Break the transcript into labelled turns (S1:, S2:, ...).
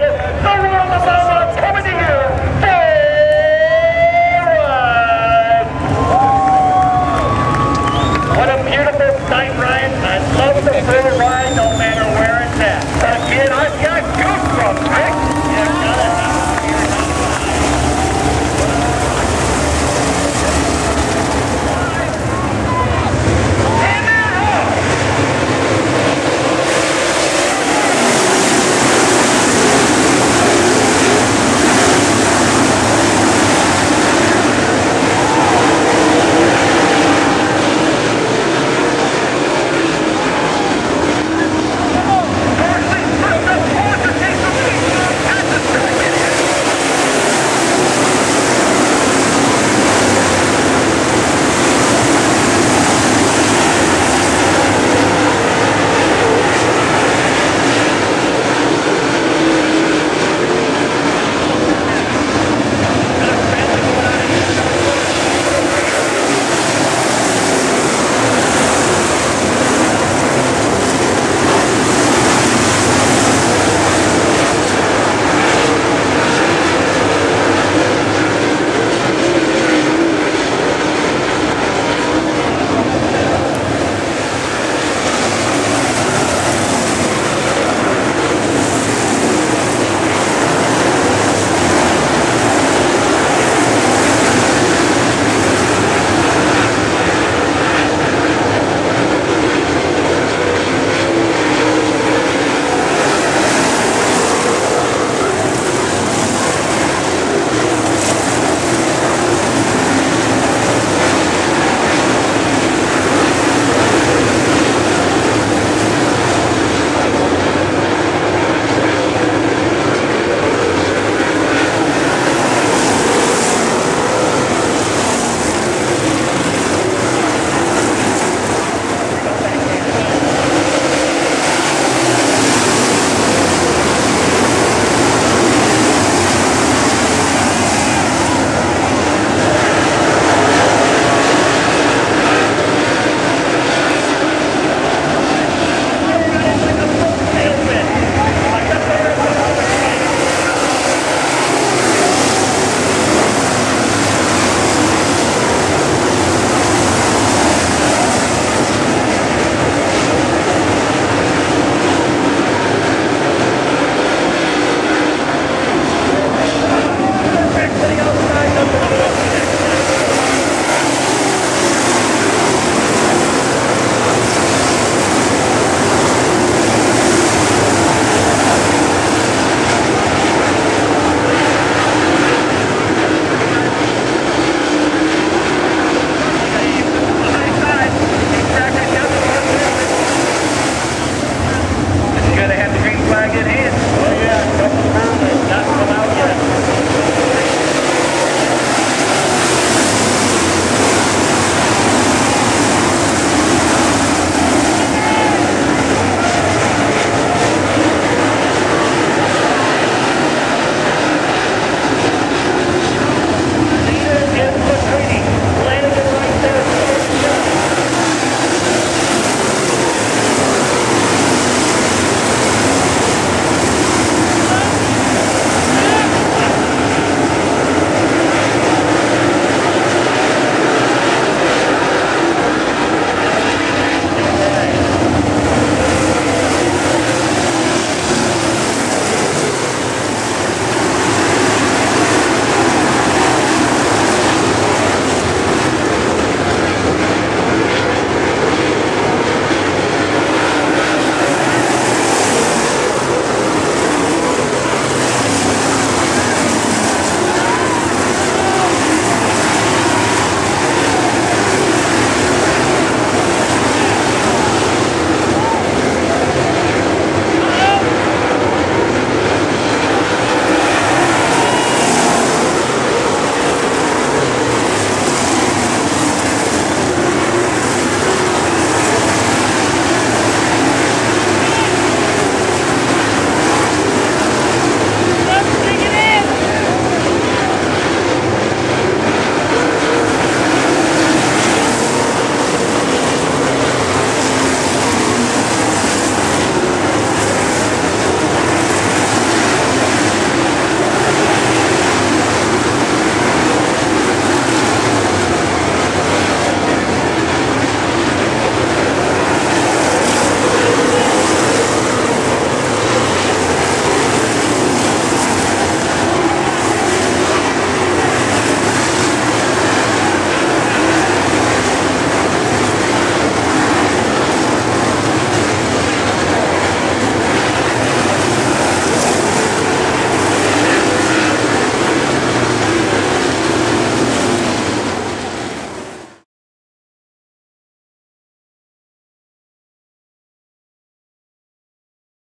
S1: ride,